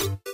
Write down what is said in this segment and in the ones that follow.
you.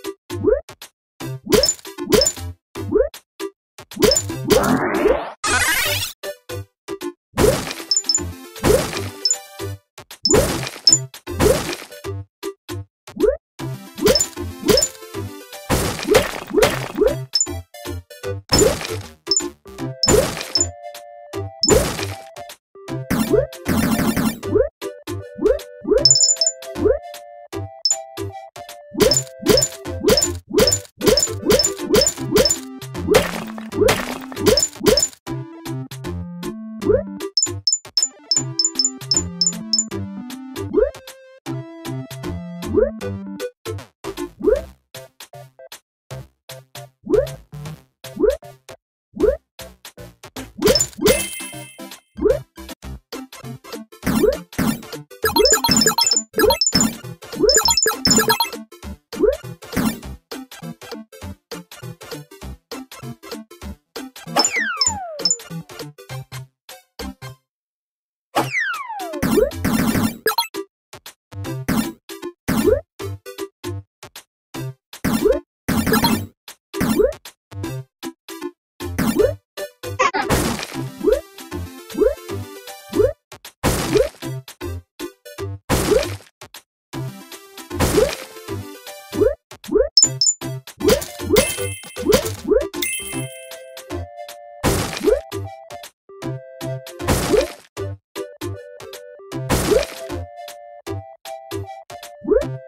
Whoop!